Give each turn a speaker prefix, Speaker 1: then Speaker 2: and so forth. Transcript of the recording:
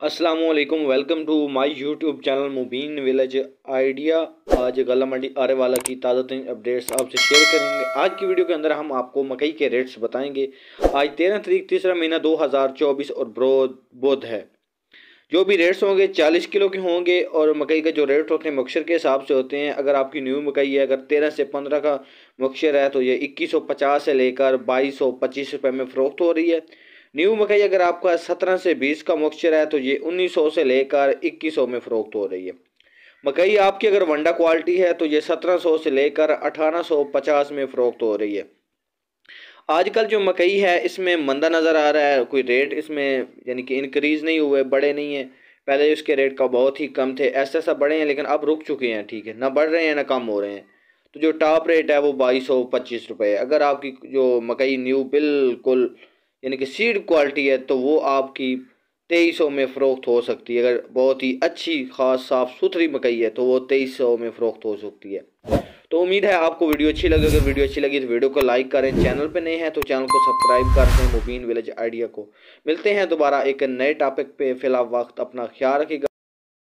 Speaker 1: Aslam welcome to my YouTube channel Mubeen village idea आज गला मंडी आरे वाला की ताज़ा तरीन अपडेट्स आपसे शेयर करेंगे। आज की वीडियो के अंदर हम आपको मकई के रेट्स बताएँगे। आज तेरह तरीक तीसरा महीना 2024 और ब्रोद बुध है। जो भी रेट्स होंगे 40 किलो के होंगे और मकई का जो रेट होते हैं, मक्सर के हिसाब से होते हैं। अगर आपकी न्यू मकई है, अगर तेरह से पंद्रह का मक्सर है तो ये इक्कीस सौ पचास से लेकर बाईस सौ पच्चीस रुपये में फ़रोख्त हो रही है। न्यू मकई अगर आपका सत्रह से बीस का मॉइस्चर है तो ये उन्नीस सौ से लेकर इक्कीस सौ में फ़रोख्त हो रही है। मकई आपकी अगर वंडा क्वालिटी है तो ये सत्रह सौ से लेकर अठारह सौ पचास में फ़रोख्त हो रही है। आजकल जो मकई है, इसमें मंदा नज़र आ रहा है, कोई रेट इसमें यानी कि इंक्रीज़ नहीं हुए, बड़े नहीं हैं। पहले इसके रेट का बहुत ही कम थे, ऐसा ऐसा बढ़े हैं, लेकिन अब रुक चुके हैं, ठीक है। ना बढ़ रहे हैं, ना कम हो रहे हैं। तो जो टॉप रेट है, वो बाईस सौ पच्चीस रुपये अगर आपकी जो मकई न्यू बिल्कुल यानी कि सीड क्वालिटी है तो वो आपकी तेईस सौ में फ़रोख्त हो सकती है। अगर बहुत ही अच्छी, ख़ास, साफ़, सुथरी मकई है तो वो तेईस सौ में फ़रोख्त हो सकती है। तो उम्मीद है आपको वीडियो अच्छी लगी अगर वीडियो अच्छी लगी तो वीडियो को लाइक करें। चैनल पे नए हैं तो चैनल को सब्सक्राइब कर दें। मुबीन विलेज आइडिया को। मिलते हैं दोबारा एक नए टॉपिक पे। फ़िलहाल वक्त अपना ख्याल रखिएगा।